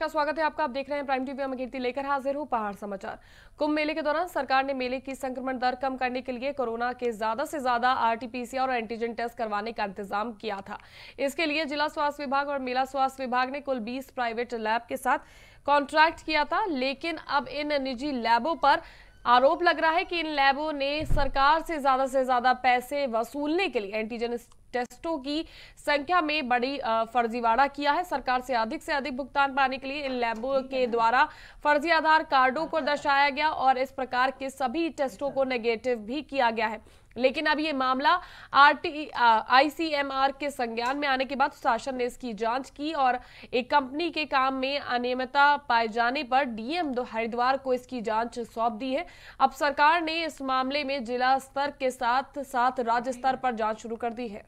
नमस्कार स्वागत है आपका। आप देख रहे हैं प्राइम टीवी में कीर्ति लेकर हाजिर हूँ पहाड़ समाचार। कुंभ मेले के दौरान सरकार ने मेले की संक्रमण दर कम करने के लिए कोरोना के ज़्यादा से ज़्यादा आरटीपीसीआर और एंटीजन टेस्ट करवाने का इंतज़ाम किया था। इसके लिए जिला स्वास्थ्य विभाग और मेला स्वास्थ्य विभाग ने कुल बीस प्राइवेट लैब के साथ कॉन्ट्रैक्ट किया था, लेकिन अब इन निजी लैबों पर आरोप लग रहा है कि इन लैबों ने सरकार से ज़्यादा से ज़्यादा पैसे वसूलने के लिए एंटीजन टेस्टों की संख्या में बड़ी फर्जीवाड़ा किया है। सरकार से अधिक से अधिक भुगतान पाने के लिए इन लैबों के द्वारा फर्जी आधार कार्डों को दर्शाया गया और इस प्रकार के सभी टेस्टों को नेगेटिव भी किया गया है। लेकिन अब ये मामला आरटी आईसीएमआर के संज्ञान में आने के बाद शासन ने इसकी जाँच की और एक कंपनी के काम में अनियमितता पाए जाने पर डीएम हरिद्वार को इसकी जाँच सौंप दी है। अब सरकार ने इस मामले में जिला स्तर के साथ साथ राज्य स्तर पर जाँच शुरू कर दी है।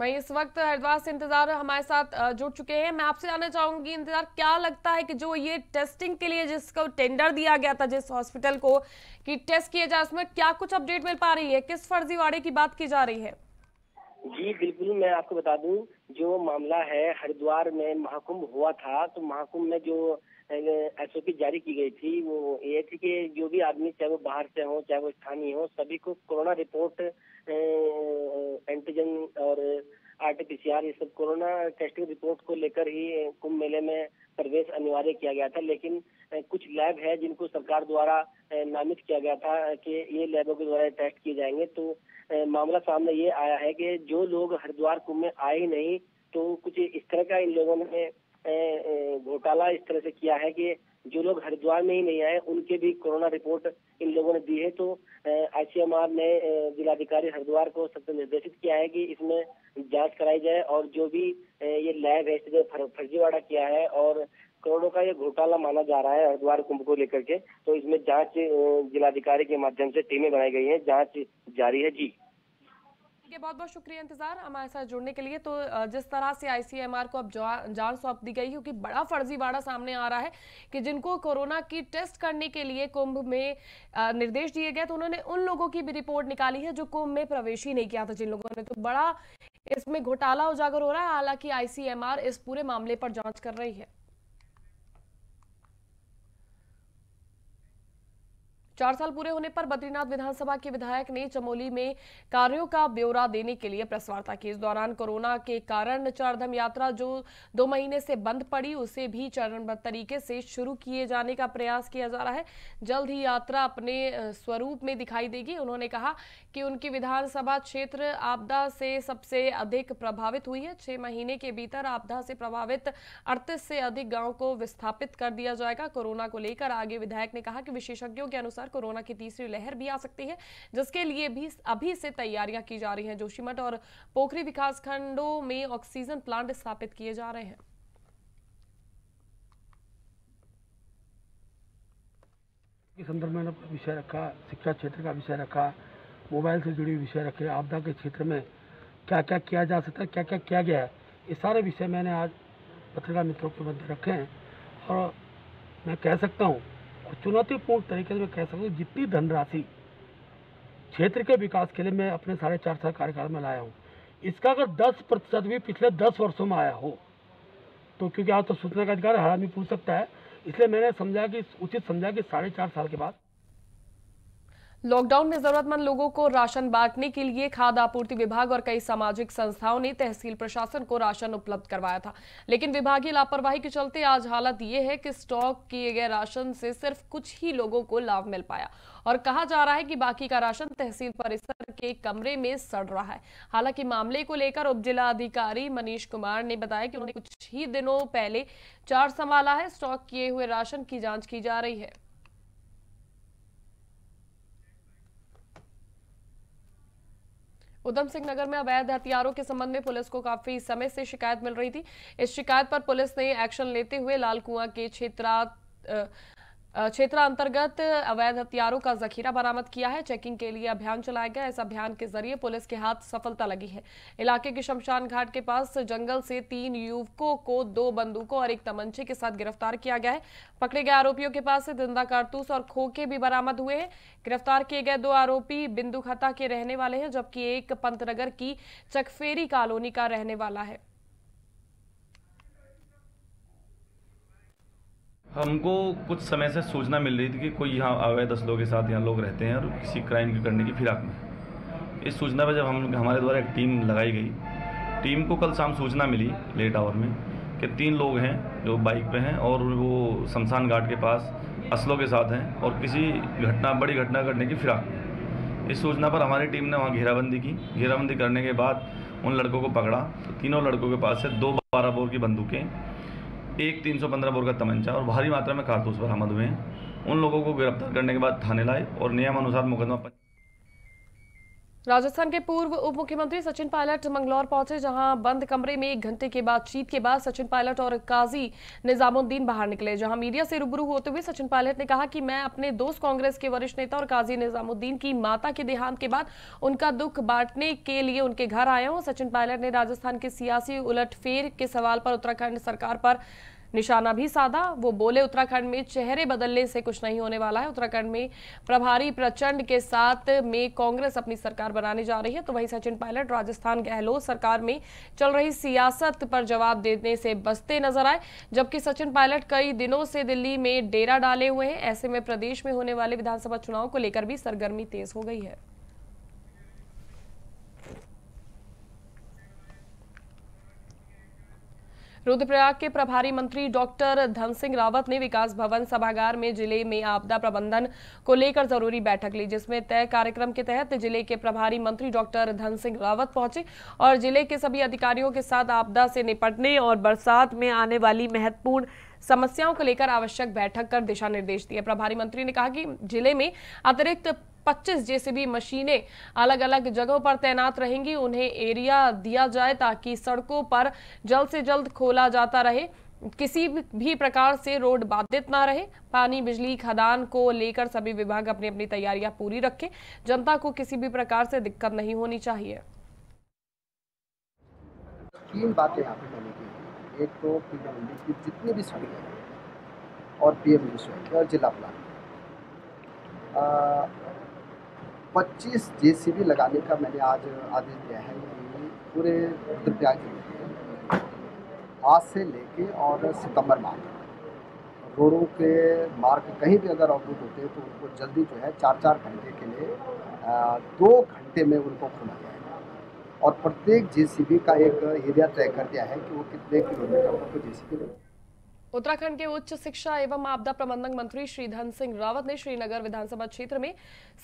वहीं इस वक्त हरिद्वार से इंतज़ार हमारे साथ जुड़ चुके हैं। मैं आपसे जानना चाहूँगी, इंतज़ार क्या लगता है कि जो ये टेस्टिंग के लिए जिसको टेंडर दिया गया था, जिस हॉस्पिटल को, कि टेस्ट किया जाए, उसमें क्या कुछ अपडेट मिल पा रही है? किस फर्जीवाड़े की बात की जा रही है? जी, बिल्कुल मैं आपको बता दूँ, जो मामला है, हरिद्वार में महाकुंभ हुआ था तो महाकुंभ में जो एसओपी जारी की गई थी, वो ये थी कि जो भी आदमी चाहे वो बाहर से हो, चाहे वो स्थानीय हो, सभी को कोरोना रिपोर्ट एंटीजन और आरटीपीसीआर ये सब कोरोना टेस्टिंग रिपोर्ट को लेकर ही कुंभ मेले में प्रवेश अनिवार्य किया गया था। लेकिन कुछ लैब है जिनको सरकार द्वारा नामित किया गया था कि ये लैबों के द्वारा टेस्ट किए जाएँगे। तो मामला सामने ये आया है कि जो लोग हरिद्वार कुंभ में आए ही नहीं तो कुछ इस तरह का इन लोगों ने घोटाला इस तरह से किया है कि जो लोग हरिद्वार में ही नहीं आए, उनके भी कोरोना रिपोर्ट इन लोगों ने दी है। तो आईसीएमआर ने जिलाधिकारी हरिद्वार को सत्य निर्देशित किया है कि इसमें जाँच कराई जाए और जो भी ये लैब है इसने फर्जीवाड़ा किया है और करोड़ों का ये घोटाला माना जा रहा है हरिद्वार कुंभ को लेकर के। तो इसमें जाँच जिलाधिकारी के माध्यम से टीमें बनाई गई है। जाँच जारी है। जी। बहुत बहुत शुक्रिया इंतज़ार हमारे साथ जुड़ने के लिए। तो जिस तरह से आईसीएमआर को अब जान सौंप दी गई क्योंकि बड़ा फर्जीवाड़ा सामने आ रहा है कि जिनको कोरोना की टेस्ट करने के लिए कुंभ में निर्देश दिए गए तो उन्होंने उन लोगों की भी रिपोर्ट निकाली है जो कुंभ में प्रवेश ही नहीं किया था, जिन लोगों ने तो बड़ा इसमें घोटाला उजागर हो रहा है। हालाँकि आईसीएमआर इस पूरे मामले पर जाँच कर रही है। चार साल पूरे होने पर बद्रीनाथ विधानसभा के विधायक ने चमोली में कार्यों का ब्यौरा देने के लिए प्रेस वार्ता की। इस दौरान कोरोना के कारण चारधाम यात्रा जो दो महीने से बंद पड़ी, उसे भी चरणबद्ध तरीके से शुरू किए जाने का प्रयास किया जा रहा है। जल्द ही यात्रा अपने स्वरूप में दिखाई देगी। उन्होंने कहा कि उनकी विधानसभा क्षेत्र आपदा से सबसे अधिक प्रभावित हुई है। छह महीने के भीतर आपदा से प्रभावित अड़तीस से अधिक गाँव को विस्थापित कर दिया जाएगा। कोरोना को लेकर आगे विधायक ने कहा कि विशेषज्ञों के अनुसार कोरोना की तीसरी लहर भी आ सकती है, जिसके लिए भी अभी से तैयारियाँ की जा रही हैं। जोशीमठ और पोखरी विकास खंडों में ऑक्सीजन प्लांट स्थापित किए जा रहे हैं। संदर्भ में विषय रखा, शिक्षा क्षेत्र का विषय रखा, मोबाइल से जुड़ी विषय रखे, आपदा के क्षेत्र में क्या क्या किया जा सकता है क्या क्या किया गया है, ये सारे विषय मैंने आज पत्रकार मित्रों के मध्य रखे हैं। और मैं कह सकता हूँ चुनौतीपूर्ण तरीके से मैं कह सकता हूँ, जितनी धनराशि क्षेत्र के विकास के लिए मैं अपने साढ़े चार साल कार्यकाल में लाया हूँ, इसका अगर दस प्रतिशत भी पिछले दस वर्षों में आया हो तो क्योंकि आज तो सूचना का अधिकार हर आदमी पूछ सकता है, इसलिए मैंने समझा कि, उचित समझा कि साढ़े चार साल के बाद लॉकडाउन में जरूरतमंद लोगों को राशन बांटने के लिए खाद्य आपूर्ति विभाग और कई सामाजिक संस्थाओं ने तहसील प्रशासन को राशन उपलब्ध करवाया था। लेकिन विभागीय लापरवाही के चलते आज हालत ये है कि स्टॉक किए गए राशन से सिर्फ़ कुछ ही लोगों को लाभ मिल पाया और कहा जा रहा है कि बाकी का राशन तहसील परिसर के कमरे में सड़ रहा है। हालाँकि मामले को लेकर उप जिला अधिकारी मनीष कुमार ने बताया कि उन्होंने कुछ ही दिनों पहले चार्ज संभाला है। स्टॉक किए हुए राशन की जाँच की जा रही है। उधम सिंह नगर में अवैध हथियारों के संबंध में पुलिस को काफ़ी समय से शिकायत मिल रही थी। इस शिकायत पर पुलिस ने एक्शन लेते हुए लाल कुआँ के क्षेत्र क्षेत्र अंतर्गत अवैध हथियारों का जखीरा बरामद किया है। चेकिंग के लिए अभियान चलाया गया। इस अभियान के ज़रिए पुलिस के हाथ सफलता लगी है। इलाके के शमशान घाट के पास जंगल से तीन युवकों को दो बंदूकों और एक तमंचे के साथ गिरफ़्तार किया गया है। पकड़े गए आरोपियों के पास से ज़िंदा कारतूस और खोखे भी बरामद हुए हैं। गिरफ़्तार किए गए दो आरोपी बिंदु खता के रहने वाले हैं, जबकि एक पंतनगर की चकफेरी कॉलोनी का रहने वाला है। हमको कुछ समय से सूचना मिल रही थी कि कोई यहाँ अवैध असलों के साथ यहाँ लोग रहते हैं और किसी क्राइम करने की फिराक में। इस सूचना पर जब हम, हमारे द्वारा एक टीम लगाई गई, टीम को कल शाम सूचना मिली लेट आवर में कि तीन लोग हैं जो बाइक पे हैं और वो शमशान घाट के पास असलों के साथ हैं और किसी घटना, बड़ी घटना करने की फिराक में। इस सूचना पर हमारी टीम ने वहाँ घेराबंदी की। घेराबंदी करने के बाद उन लड़कों को पकड़ा। तो तीनों लड़कों के पास से दो बारह बोर की बंदूकें एक तीन सौ पंद्रह बोर का तमंचा और भारी मात्रा में कारतूस बरामद हुए हैं। उन लोगों को गिरफ़्तार करने के बाद थाने लाए और नियमानुसार मुकदमा राजस्थान के पूर्व उप मुख्यमंत्री सचिन पायलट मंगलौर पहुँचे, जहाँ बंद कमरे में एक घंटे के बातचीत के बाद सचिन पायलट और काजी निजामुद्दीन बाहर निकले, जहाँ मीडिया से रूबरू होते हुए सचिन पायलट ने कहा कि मैं अपने दोस्त कांग्रेस के वरिष्ठ नेता और काजी निजामुद्दीन की माता के देहांत के बाद उनका दुख बांटने के लिए उनके घर आया हूँ। सचिन पायलट ने राजस्थान के सियासी उलटफेर के सवाल पर उत्तराखंड सरकार पर निशाना भी साधा। वो बोले, उत्तराखंड में चेहरे बदलने से कुछ नहीं होने वाला है। उत्तराखंड में प्रभारी प्रचंड के साथ में कांग्रेस अपनी सरकार बनाने जा रही है। तो वही सचिन पायलट, राजस्थान गहलोत सरकार में चल रही सियासत पर जवाब देने से बचते नज़र आए, जबकि सचिन पायलट कई दिनों से दिल्ली में डेरा डाले हुए हैं। ऐसे में प्रदेश में होने वाले विधानसभा चुनाव को लेकर भी सरगर्मी तेज हो गई है। रुद्रप्रयाग के प्रभारी मंत्री डॉक्टर धन सिंह रावत ने विकास भवन सभागार में ज़िले में आपदा प्रबंधन को लेकर ज़रूरी बैठक ली, जिसमें तय कार्यक्रम के तहत ज़िले के प्रभारी मंत्री डॉक्टर धन सिंह रावत पहुँचे और ज़िले के सभी अधिकारियों के साथ आपदा से निपटने और बरसात में आने वाली महत्वपूर्ण समस्याओं को लेकर आवश्यक बैठक कर दिशा निर्देश दिए। प्रभारी मंत्री ने कहा कि ज़िले में अतिरिक्त 25 जेसीबी मशीनें अलग अलग जगहों पर तैनात रहेंगी। उन्हें एरिया दिया जाए ताकि सड़कों पर जल्द से जल्द खोला जाता रहे। किसी भी प्रकार से रोड बाधित ना रहे। पानी, बिजली, खदान को लेकर सभी विभाग अपनी अपनी तैयारियाँ पूरी रखें। जनता को किसी भी प्रकार से दिक्कत नहीं होनी चाहिए। तीन बातें यहाँ पे कहने की एक तो की जितनी भी सड़कें और पीएम और जिला प्लान। 25 जेसीबी लगाने का मैंने आज आदेश दिया है पूरे रुद्रप्रयाग ज़िले आज से लेके और सितंबर माह रोडों के मार्ग कहीं भी अगर अवरुद्ध होते हैं तो उनको जल्दी जो है चार चार घंटे के लिए दो घंटे में उनको खोला जाएगा। और प्रत्येक जेसीबी का एक एरिया तय कर दिया है कि वो कितने किलोमीटर को जेसीबी उत्तराखंड के उच्च शिक्षा एवं आपदा प्रबंधन मंत्री श्री धन सिंह रावत ने श्रीनगर विधानसभा क्षेत्र में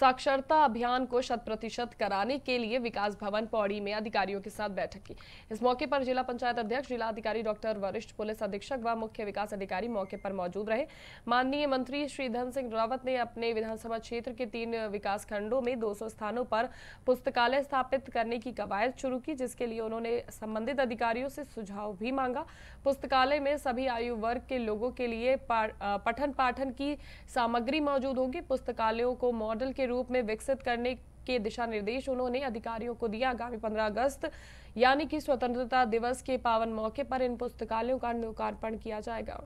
साक्षरता अभियान को शत प्रतिशत कराने के लिए विकास भवन पौड़ी में अधिकारियों के साथ बैठक की। इस मौके पर जिला पंचायत अध्यक्ष, जिला अधिकारी डॉक्टर वरिष्ठ पुलिस अधीक्षक व मुख्य विकास अधिकारी मौके पर मौजूद रहे। माननीय मंत्री श्री धन सिंह रावत ने अपने विधानसभा क्षेत्र के तीन विकास खंडों में दो सौ स्थानों पर पुस्तकालय स्थापित करने की कवायद शुरू की, जिसके लिए उन्होंने संबंधित अधिकारियों से सुझाव भी मांगा। पुस्तकालय में सभी आयु वर्ग के लोगों के लिए पठन पाठन की सामग्री मौजूद होगी। पुस्तकालयों को मॉडल के रूप में विकसित करने के दिशा निर्देश उन्होंने अधिकारियों को दिया। आगामी 15 अगस्त, यानी कि स्वतंत्रता दिवस के पावन मौके पर इन पुस्तकालयों का लोकार्पण किया जाएगा।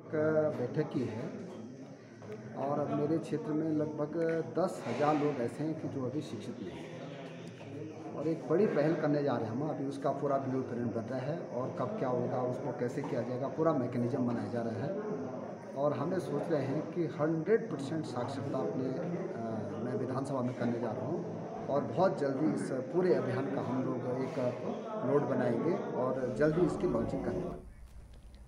बैठक की है और अब मेरे क्षेत्र में लगभग दस हज़ार लोग ऐसे हैं कि जो अभी शिक्षित नहीं और एक बड़ी पहल करने जा रहे हैं हम। अभी उसका पूरा ब्लू प्रिंट बन रहा है और कब क्या होगा, उसको कैसे किया जाएगा, पूरा मैकेनिज्म बनाया जा रहा है। और हमें सोच रहे हैं कि 100 परसेंट साक्षरता अपने मैं विधानसभा में करने जा रहा हूँ और बहुत जल्दी इस पूरे अभियान का हम लोग एक नोट बनाएँगे और जल्दी इसकी लॉन्चिंग करेंगे।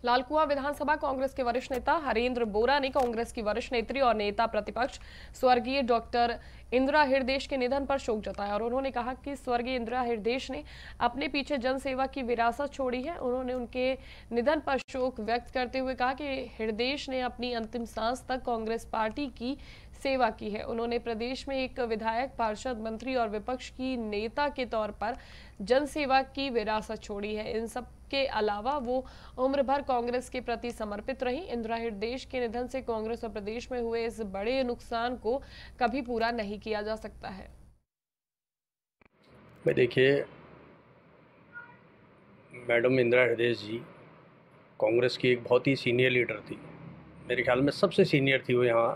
लालकुआ विधानसभा कांग्रेस के वरिष्ठ नेता, हरेंद्र बोरा ने कांग्रेस की वरिष्ठ नेत्री और नेता प्रतिपक्ष स्वर्गीय डॉक्टर इंदिरा हृदेश के निधन पर शोक जताया और उन्होंने कहा कि स्वर्गीय इंदिरा हृदेश ने अपने पीछे जनसेवा की विरासत छोड़ी है। उन्होंने उनके निधन पर शोक व्यक्त करते हुए कहा कि हृदय ने अपनी अंतिम सांस तक कांग्रेस पार्टी की सेवा की है। उन्होंने प्रदेश में एक विधायक, पार्षद, मंत्री और विपक्ष की नेता के तौर पर जनसेवा की विरासत छोड़ी है। इन सब के अलावा वो उम्र भर कांग्रेस के प्रति समर्पित रही। इंदिरा हृदय के निधन से कांग्रेस और प्रदेश में हुए इस बड़े नुकसान को कभी पूरा नहीं किया जा सकता है। मैं देखिए, मैडम इंदिरा हृदय जी, कांग्रेस की एक बहुत ही सीनियर लीडर थी। मेरे ख्याल में सबसे सीनियर थी वो यहाँ।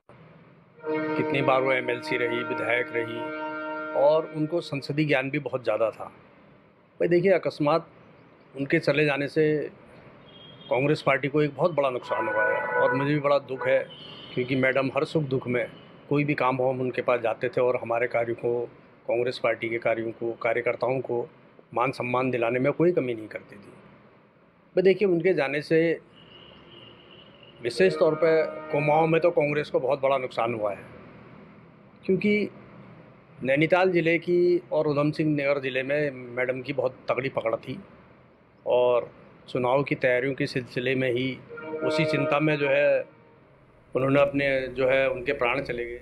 कितनी बार वो एमएलसी रही, विधायक रही, और उनको संसदीय ज्ञान भी बहुत ज़्यादा था। भाई देखिए, अकस्मात उनके चले जाने से कांग्रेस पार्टी को एक बहुत बड़ा नुकसान हुआ है, और मुझे भी बड़ा दुख है, क्योंकि मैडम हर सुख दुख में कोई भी काम हो, हम उनके पास जाते थे, और हमारे कार्यों को, कांग्रेस पार्टी के कार्यों को, कार्यकर्ताओं को मान सम्मान दिलाने में कोई कमी नहीं करती थी। भाई देखिए, उनके जाने से विशेष तौर पर कुमाऊँ में तो कांग्रेस को बहुत बड़ा नुकसान हुआ है। क्योंकि नैनीताल ज़िले की और उधम सिंह नगर ज़िले में मैडम की बहुत तगड़ी पकड़ थी और चुनाव की तैयारियों के सिलसिले में ही उसी चिंता में जो है उन्होंने अपने जो है उनके प्राण चले गए।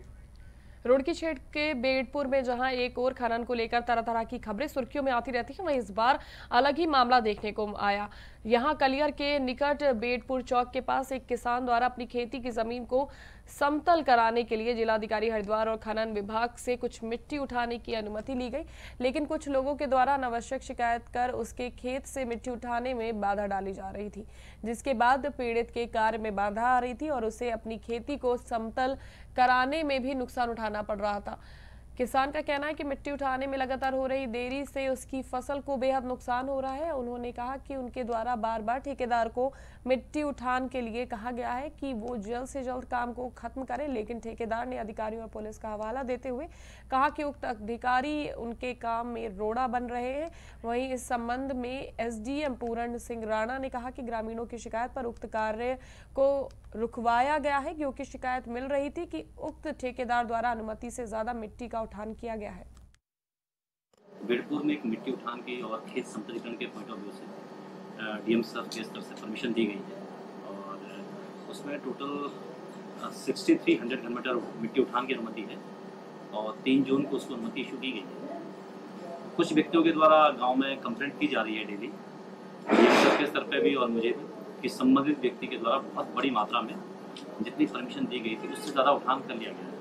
रुड़की क्षेत्र के बेडपुर में जहाँ एक और खनन को लेकर तरह तरह की खबरें सुर्खियों में आती रहती हैं, वहीं इस बार अलग ही मामला देखने को आया। यहाँ कलियर के निकट बेडपुर चौक के पास एक किसान द्वारा अपनी खेती की ज़मीन को समतल कराने के लिए जिलाधिकारी हरिद्वार और खनन विभाग से कुछ मिट्टी उठाने की अनुमति ली गई, लेकिन कुछ लोगों के द्वारा अनावश्यक शिकायत कर उसके खेत से मिट्टी उठाने में बाधा डाली जा रही थी, जिसके बाद पीड़ित के कार्य में बाधा आ रही थी और उसे अपनी खेती को समतल कराने में भी नुकसान उठाना पड़ रहा था। किसान का कहना है कि मिट्टी उठाने में लगातार हो रही देरी से उसकी फ़सल को बेहद नुकसान हो रहा है। उन्होंने कहा कि उनके द्वारा बार बार ठेकेदार को मिट्टी उठान के लिए कहा गया है कि वो जल्द से जल्द काम को खत्म करें, लेकिन ठेकेदार ने अधिकारियों और पुलिस का हवाला देते हुए कहा कि उक्त अधिकारी उनके काम में रोड़ा बन रहे हैं। वहीं इस संबंध में एस पूरण सिंह राणा ने कहा कि ग्रामीणों की शिकायत पर उक्त कार्य को रुकवाया गया है क्योंकि शिकायत मिल रही थी कि उक्त ठेकेदार द्वारा अनुमति से ज़्यादा मिट्टी का उठान किया गया है? बेड़पुर में एक मिट्टी उठान की और खेत समतलीकरण के पॉइंट ऑफ़ व्यू से डीएम सर के स्तर से परमिशन दी गई है। और उसमें टोटल सिक्सटी थ्री हंड्रेड मिट्टी उठान की अनुमति है और तीन जून को उसको अनुमति इशू की गई है। कुछ व्यक्तियों के द्वारा गाँव में कंप्लेंट की जा रही है डेली डीएम सर के स्तर पर भी और मुझे भी। कि संबंधित व्यक्ति के द्वारा बहुत बड़ी मात्रा में जितनी परमिशन दी गई थी, उससे ज़्यादा उठान कर लिया गया है।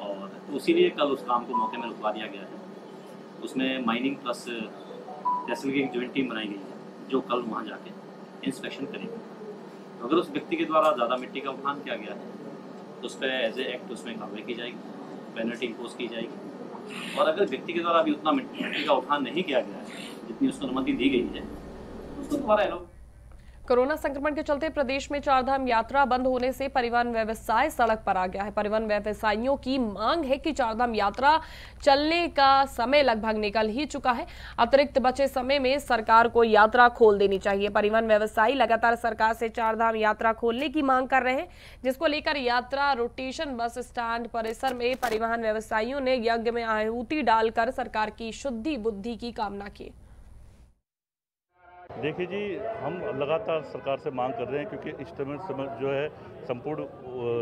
और तो इसीलिए कल उस काम को मौके में रुकवा दिया गया है। उसमें माइनिंग प्लस तहसील की एक टीम बनाई गई है, जो कल वहाँ जाके इंस्पेक्शन करेगी। तो अगर उस व्यक्ति के द्वारा ज़्यादा मिट्टी का उठान किया गया है तो उस पर एज ए एक्ट उसमें कार्रवाई की जाएगी पेनल्टी इम्पोज की जाएगी। और अगर व्यक्ति के द्वारा अभी उतना मिट्टी का उठान नहीं किया गया है, जितनी उसको अनुमति दी गई है उसको दोबारा एलो कोरोना संक्रमण के चलते प्रदेश में चारधाम यात्रा बंद होने से परिवहन व्यवसाय सड़क पर आ गया है। परिवहन व्यवसायियों की मांग है कि चारधाम यात्रा चलने का समय लगभग निकल ही चुका है। अतिरिक्त बचे समय में सरकार को यात्रा खोल देनी चाहिए। परिवहन व्यवसायी लगातार सरकार से चारधाम यात्रा खोलने की मांग कर रहे हैं, जिसको लेकर यात्रा रोटेशन बस स्टैंड परिसर में परिवहन व्यवसायियों ने यज्ञ में आहुति डालकर सरकार की शुद्धि बुद्धि की कामना की। देखिए जी, हम लगातार सरकार से मांग कर रहे हैं क्योंकि इस समय जो है, संपूर्ण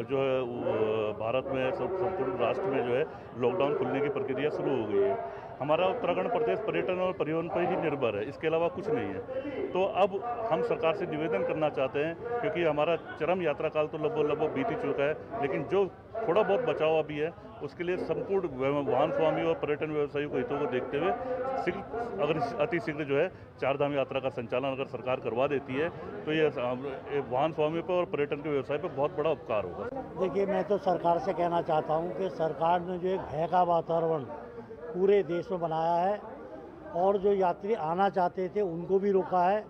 जो है भारत में संपूर्ण राष्ट्र में जो है लॉकडाउन खुलने की प्रक्रिया शुरू हो गई है। हमारा उत्तराखंड प्रदेश पर्यटन और परिवहन पर ही निर्भर है, इसके अलावा कुछ नहीं है। तो अब हम सरकार से निवेदन करना चाहते हैं, क्योंकि हमारा चरम यात्रा काल तो लगभग लगभग बीत ही चुका है, लेकिन जो थोड़ा बहुत बचाव अभी है उसके लिए संपूर्ण वाहन स्वामी और पर्यटन व्यवसायियों के हितों को देखते हुए शीघ्र अगर अति शीघ्र जो है चार धाम यात्रा का संचालन अगर सरकार करवा देती है तो ये वाहन स्वामी पर और पर्यटन के व्यवसाय पर बहुत बड़ा उपकार होगा। देखिए, मैं तो सरकार से कहना चाहता हूँ कि सरकार ने जो एक भय का वातावरण पूरे देश में बनाया है और जो यात्री आना चाहते थे उनको भी रोका है।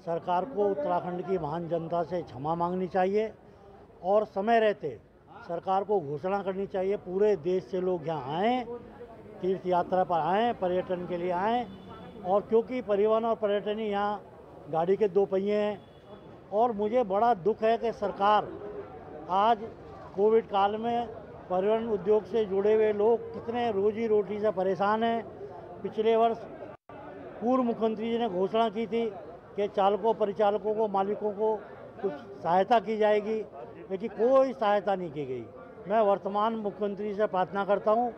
सरकार को उत्तराखंड की महान जनता से क्षमा मांगनी चाहिए और समय रहते सरकार को घोषणा करनी चाहिए, पूरे देश से लोग यहाँ आएँ तीर्थ यात्रा पर आएँ, पर्यटन के लिए आएँ, और क्योंकि परिवहन और पर्यटन ही यहाँ गाड़ी के दो पहिए हैं, और मुझे बड़ा दुख है कि सरकार आज कोविड काल में परिवहन उद्योग से जुड़े हुए लोग कितने रोजी रोटी से परेशान हैं। पिछले वर्ष पूर्व मुख्यमंत्री जी ने घोषणा की थी कि चालकों, परिचालकों को, मालिकों को कुछ सहायता की जाएगी। लेकिन कोई सहायता नहीं की गई। मैं वर्तमान मुख्यमंत्री से प्रार्थना करता हूँ,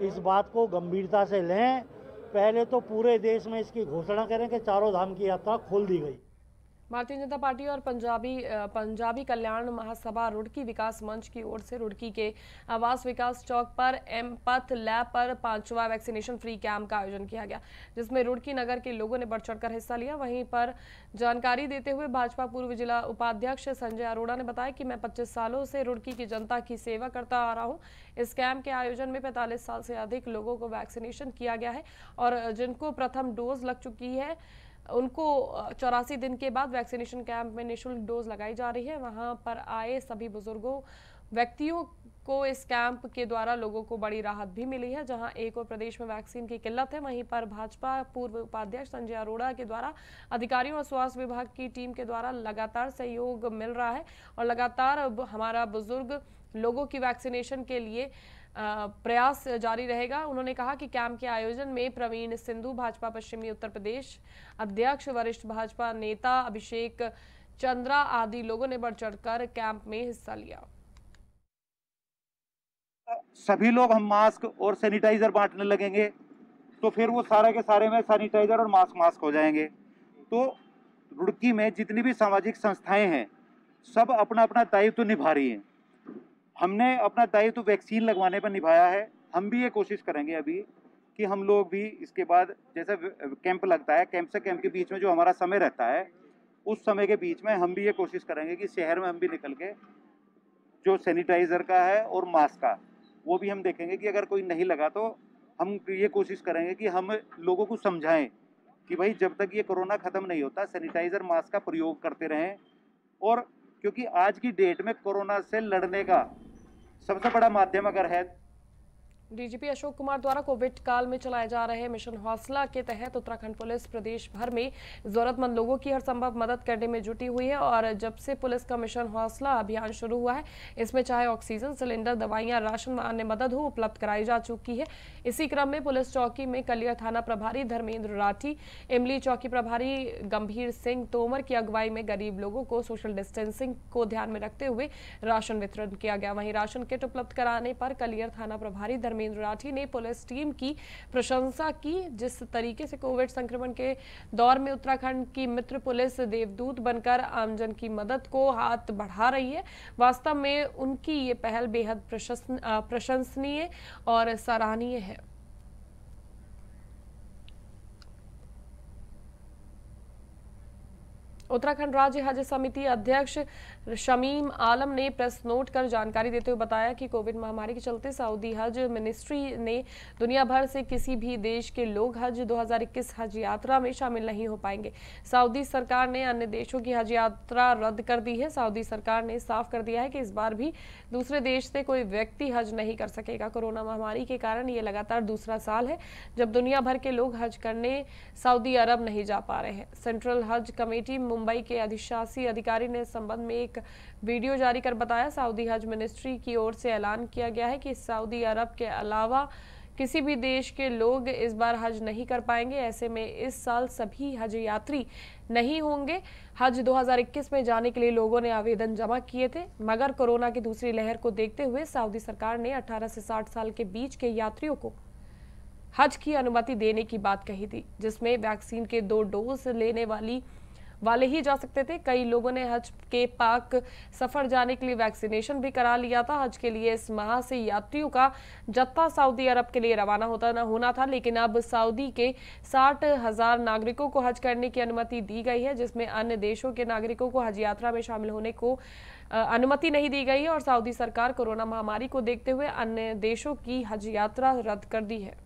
इस बात को गंभीरता से लें। पहले तो पूरे देश में इसकी घोषणा करें कि चारों धाम की यात्रा खोल दी गई। भारतीय जनता पार्टी और पंजाबी पंजाबी कल्याण महासभा रुड़की विकास मंच की ओर से रुड़की के आवास विकास चौक पर एम पथ लैब पर पांचवा वैक्सीनेशन फ्री कैंप का आयोजन किया गया, जिसमें रुड़की नगर के लोगों ने बढ़ चढ़कर हिस्सा लिया। वहीं पर जानकारी देते हुए भाजपा पूर्व जिला उपाध्यक्ष संजय अरोड़ा ने बताया कि मैं पच्चीस सालों से रुड़की की जनता की सेवा करता आ रहा हूँ। इस कैंप के आयोजन में पैंतालीस साल से अधिक लोगों को वैक्सीनेशन किया गया है और जिनको प्रथम डोज लग चुकी है उनको चौरासी दिन के बाद वैक्सीनेशन कैंप में निशुल्क डोज लगाई जा रही है। वहाँ पर आए सभी बुज़ुर्गों, व्यक्तियों को इस कैंप के द्वारा लोगों को बड़ी राहत भी मिली है, जहाँ एक और प्रदेश में वैक्सीन की किल्लत है। वहीं पर भाजपा पूर्व उपाध्यक्ष संजय अरोड़ा के द्वारा अधिकारियों और स्वास्थ्य विभाग की टीम के द्वारा लगातार सहयोग मिल रहा है और लगातार हमारा बुज़ुर्ग लोगों की वैक्सीनेशन के लिए प्रयास जारी रहेगा। उन्होंने कहा कि कैंप के आयोजन में प्रवीण सिंधु भाजपा पश्चिमी उत्तर प्रदेश, अध्यक्ष, वरिष्ठ भाजपा नेता अभिषेक चंद्रा आदि लोगों ने बढ़ चढ़कर कैंप में हिस्सा लिया। सभी लोग हम मास्क और सैनिटाइजर बांटने लगेंगे तो फिर वो सारे के सारे में सैनिटाइजर और मास्क मास्क हो जाएँगे। तो रुड़की में जितनी भी सामाजिक संस्थाएँ हैं, सब अपना अपना दायित्व तो निभा रही हैं। हमने अपना दायित्व तो वैक्सीन लगवाने पर निभाया है। हम भी ये कोशिश करेंगे अभी कि हम लोग भी इसके बाद, जैसे कैंप लगता है कैंप से कैंप के बीच में जो हमारा समय रहता है, उस समय के बीच में हम भी ये कोशिश करेंगे कि शहर में हम भी निकल के जो सैनिटाइज़र का है और मास्क का, वो भी हम देखेंगे कि अगर कोई नहीं लगा तो हम ये कोशिश करेंगे कि हम लोगों को समझाएँ कि भाई जब तक ये कोरोना ख़त्म नहीं होता सैनिटाइज़र मास्क का प्रयोग करते रहें और क्योंकि आज की डेट में कोरोना से लड़ने का सबसे बड़ा माध्यम अगर है डीजीपी अशोक कुमार द्वारा कोविड काल में चलाए जा रहे मिशन हौसला के तहत उत्तराखंड पुलिस प्रदेश भर में जरूरतमंद लोगों की हर संभव मदद करने में जुटी हुई है और जब से पुलिस का मिशन हौसला अभियान शुरू हुआ है, इसमें चाहे ऑक्सीजन, सिलेंडर, दवाइयाँ, राशन अन्य मदद हो, उपलब्ध कराई जा चुकी है। इसी क्रम में पुलिस चौकी में कलियर थाना प्रभारी धर्मेंद्र राठी, इमली चौकी प्रभारी गंभीर सिंह तोमर की अगुवाई में गरीब लोगों को सोशल डिस्टेंसिंग को ध्यान में रखते हुए राशन वितरण किया गया। वहीं राशन किट उपलब्ध कराने पर कलियर थाना प्रभारी धर्मेंद्र राठी ने पुलिस टीम की प्रशंसा की, जिस तरीके से कोविड संक्रमण के दौर में उत्तराखंड की मित्र पुलिस देवदूत बनकर आमजन की मदद को हाथ बढ़ा रही है। वास्तव में उनकी ये पहल बेहद प्रशंसनीय और सराहनीय है। उत्तराखंड राज्य हज समिति अध्यक्ष शमीम आलम ने प्रेस नोट कर जानकारी देते हुए बताया कि कोविड महामारी के चलते सऊदी हज मिनिस्ट्री ने दुनिया भर से किसी भी देश के लोग हज 2021 हज यात्रा में शामिल नहीं हो पाएँगे। सऊदी सरकार ने अन्य देशों की हज यात्रा रद्द कर दी है। सऊदी सरकार ने साफ़ कर दिया है कि इस बार भी दूसरे देश से कोई व्यक्ति हज नहीं कर सकेगा। कोरोना महामारी के कारण ये लगातार दूसरा साल है जब दुनिया भर के लोग हज करने सऊदी अरब नहीं जा पा रहे हैं। सेंट्रल हज कमेटी मुंबई के अधिशासी अधिकारी ने संबंध में एक वीडियो जारी कर बताया, सऊदी हज मिनिस्ट्री की ओर से ऐलान किया गया है कि सऊदी अरब के अलावा किसी भी देश के लोग इस बार हज नहीं कर पाएँगे। ऐसे में इस साल सभी हज यात्री नहीं होंगे। हज 2021 में जाने के लिए लोगों ने आवेदन जमा किए थे, मगर कोरोना की दूसरी लहर को देखते हुए सऊदी सरकार ने 18 से 60 साल के बीच के यात्रियों को हज की अनुमति देने की बात कही थी, जिसमें वैक्सीन के दो डोज लेने वाली वाले ही जा सकते थे। कई लोगों ने हज के पाक सफ़र जाने के लिए वैक्सीनेशन भी करा लिया था। हज के लिए इस माह से यात्रियों का जत्था सऊदी अरब के लिए रवाना होता न होना था, लेकिन अब सऊदी के साठ हज़ार नागरिकों को हज करने की अनुमति दी गई है, जिसमें अन्य देशों के नागरिकों को हज यात्रा में शामिल होने को अनुमति नहीं दी गई है और सऊदी सरकार कोरोना महामारी को देखते हुए अन्य देशों की हज यात्रा रद्द कर दी है।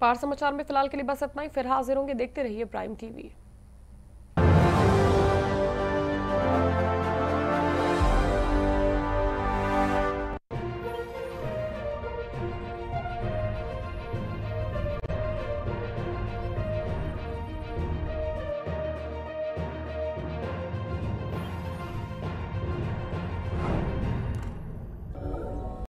पार समाचार में फ़िलहाल के लिए बस इतना ही। फिर हाजिर होंगे, देखते रहिए प्राइम टीवी।